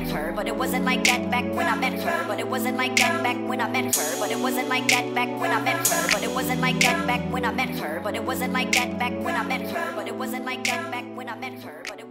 met her, but it wasn't like that back when I met her, but it wasn't like that back when I met her, but it wasn't like that back when I met her, but it wasn't like that back when I met her, but it wasn't like that back when I met her, but it wasn't like that back when I met her, but it